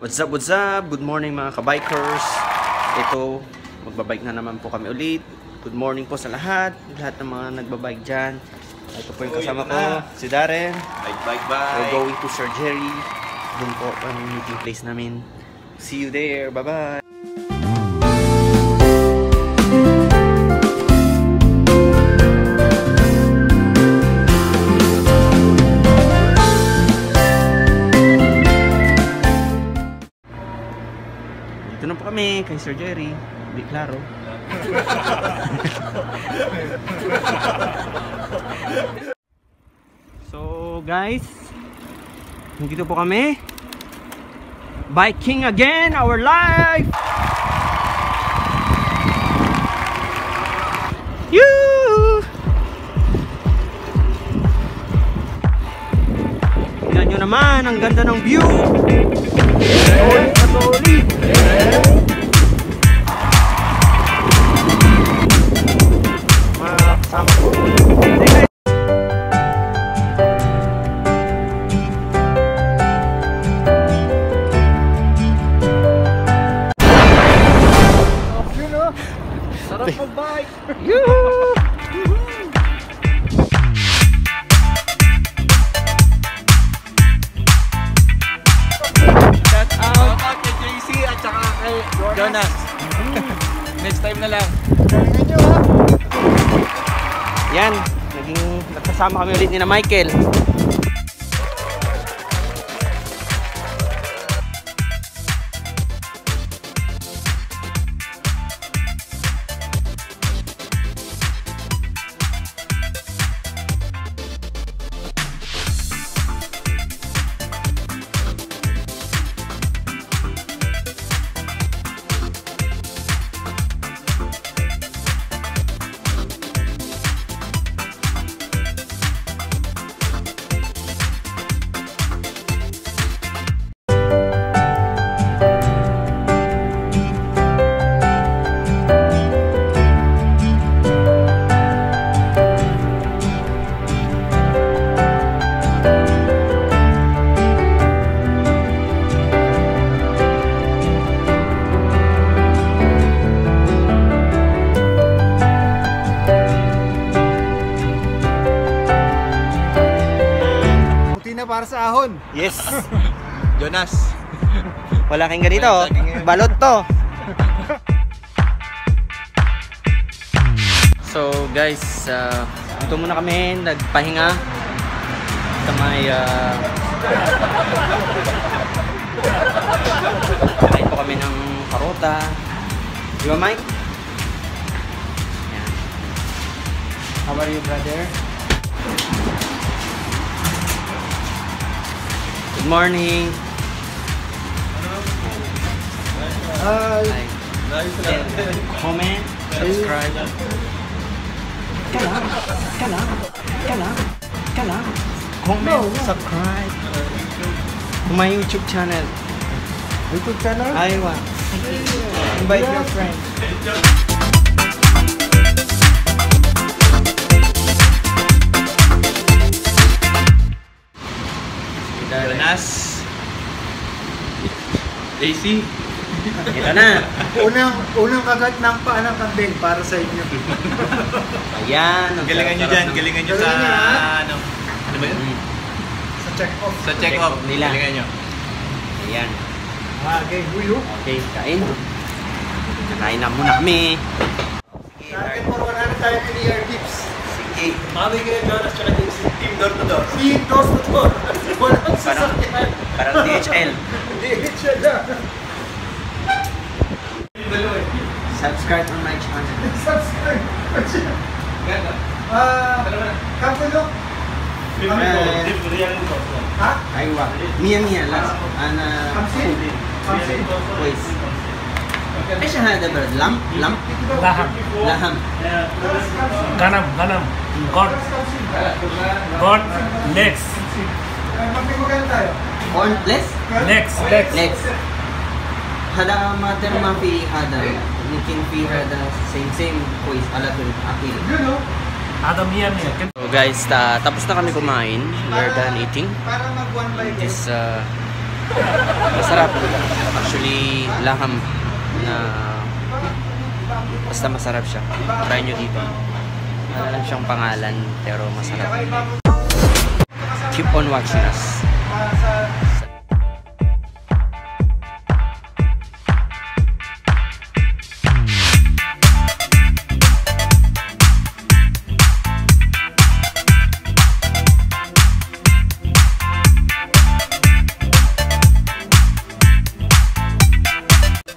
What's up, what's up? Good morning mga kabikers. Ito, magbabike na naman po kami ulit. Good morning po sa lahat. Lahat ng mga nagbabike dyan. Ito po yung kasama ko, si Darren. Bye, bye, We're bye. going to Sir Jerry. Doon po ang meeting place namin. See you there. Bye-bye. Kay Sir Jerry. Di klaro. So guys, nandito po kami. Biking again, our life! Yoo! Tingnan nyo naman, ang ganda ng view! Solid na solid! Nagkasama kami ulit ni na Michael. Ahon. Yes! Jonas. Wala kang ganito. Balot to. So guys, uh, dito muna kami nagpahinga sa may uh, Kain po kami ng karota. Di ba Mike? How are you brother? Good morning. Hi. Comment, subscribe. Ka lang, ka lang, ka lang, ka lang. Comment, subscribe. To my YouTube channel. YouTube channel? Aywa. Invite your friend. Jonas. JC. Ito na. Unang, unang kagat ng paa ng kambing para sa inyo. Ayan. Galingan nyo dyan. ng- Galingan nyo sa... Ano? Ano ba yun? Sa check-off. Sa check-off. nila. Galingan nyo. Ayan. Ah, okay, huyo. Okay, kain. Kain na muna kami. Natin mo na tayo ng ER tips. Sige. Mami kayo Jonas tsaka. Team door to door. Team dos to door. parang, parang DHL. DHL Subscribe on my channel. Subscribe. Ganda. Ah, kapo no? Ha? Aywa. Mia Mia last. Ana. Kamsin. Kamsin. Boys. ايش هذا برد لم لم لحم لحم غنم غنم غنم غنم legs Magpipagano tayo? Cornless? legs, legs. Legs. Hada mother ma fi hada. Nikin fi hada same same pues ala to akil. Yun o. Adam yan yan. So guys, ta tapos na kami kumain. We're done eating. Para mag one by This uh, Masarap. Actually, laham na basta masarap siya. Try nyo dito. Wala lang siyang pangalan, pero masarap. Keep on watching us.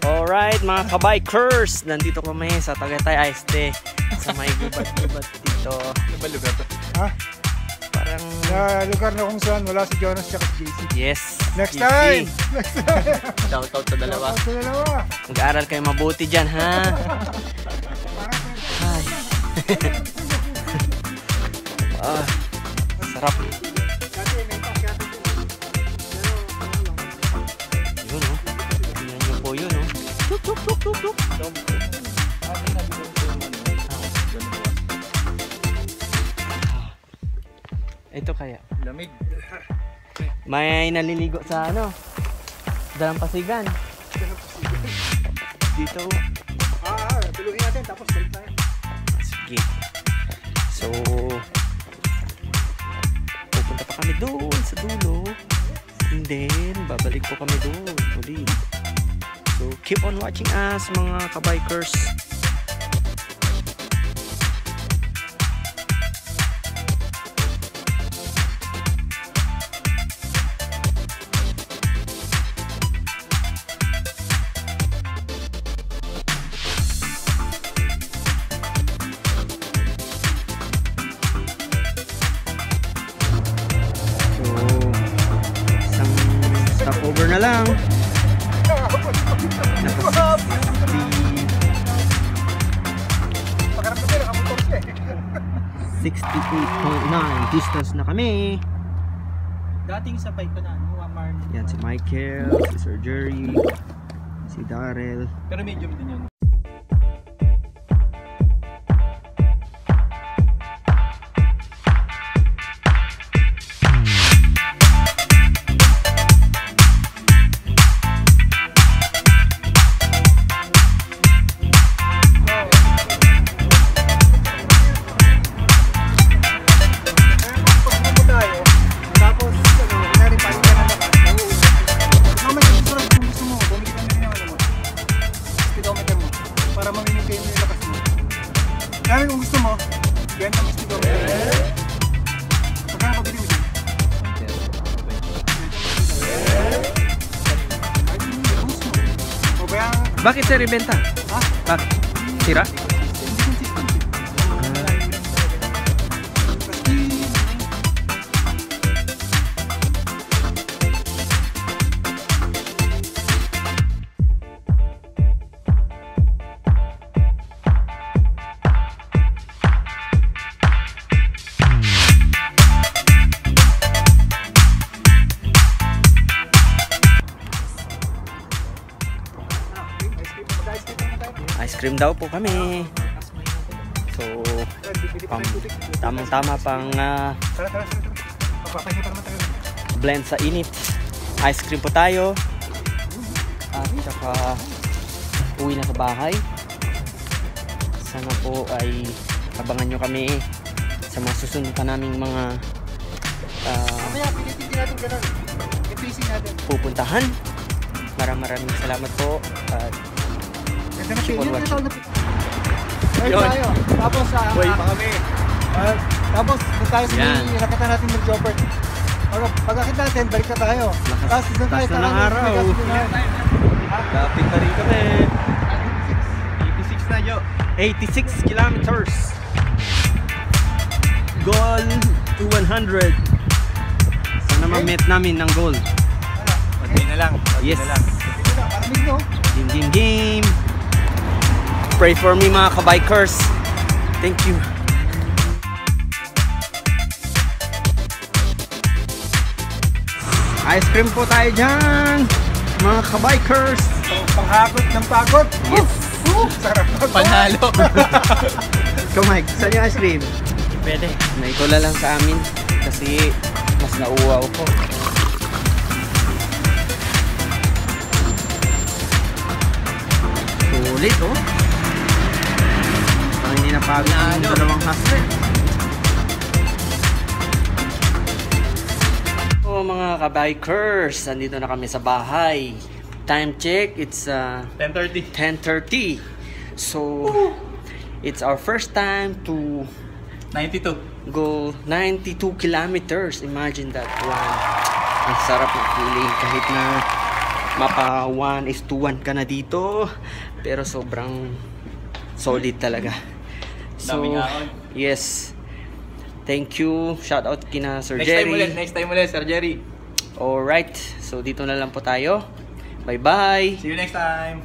Alright mga kabikers, nandito kami sa Tagaytay Aiste sa may gubat-gubat dito. Nabalugar to. Ha? Na lugar na kung saan wala si Jonas at si JC. yes. Next easy. time! Shoutout sa dalawa. Ako sa dalawa. Mag-aaral kayo mabuti dyan ha. Ay. ah, sarap. Yun oh. Tingnan nyo po yun oh. Tuk, tuk, tuk, tuk, tuk. Ito kaya. Lamig. May naliligo sa ano? Dalampasigan. Dito. Ah, tuluhin natin tapos balik tayo. Sige. So, pupunta pa kami doon sa dulo. And then, babalik po kami doon uli. So, keep on watching us mga kabikers. So, distance na kami. Dating sabay ko na, no? Yan si Michael, si Sir Jerry, si Darrell. Pero medium din yun. gusto mo, ganyan ang gusto Bakit sa ibenta? Ha? Bakit? Sira? Ice cream daw po kami. So, pang, tamang-tama pang ah, Tara, tara, tara. tara. Papapahinga pa naman tayo. blend sa init. Ice cream po tayo. At saka uwi na sa bahay. Sana po ay abangan nyo kami sa mga susunod pa naming mga natin. pupuntahan. Maraming maraming salamat po. At Ganda na Keep on Yun, watching. tayo. Tapos, ah, Buhay ah, pa kami. ah, tapos, doon tayo sa Yan. may nakita natin ng Jobber. Ano, pagkakit natin, balik na tayo. Lakas- Tapos, doon tayo lakas na sa ng ano, araw. Lapit na rin kami. 86 na, Jo. 86 kilometers. Goal to 100. Sana ma-meet namin ng goal. Pag na lang. Pag Yes. na lang. Maraming no? Game, game, game. Pray for me mga kabikers. Thank you. Ice cream po tayo dyan, mga kabikers. So, ng pagod. Yes. Sarap na Panalo. Ikaw Mike, saan yung ice cream? Pwede. Naitula lang sa amin kasi mas nauwaw ko. Ulit oh. Hindi napagod yung dalawang hustle. Oh, mga kabikers, nandito na kami sa bahay. Time check, it's uh, 10.30. 10.30. So, it's our first time to 92. go 92 kilometers. Imagine that one. Ang sarap ng feeling kahit na mapa 1 is to 1 ka na dito. Pero sobrang solid talaga. So, Daming ahon. yes. Thank you. Shout out kina Sir Next Jerry. time ulit, next time ulit, Sir Jerry. Alright. So, dito na lang po tayo. Bye-bye. See you next time.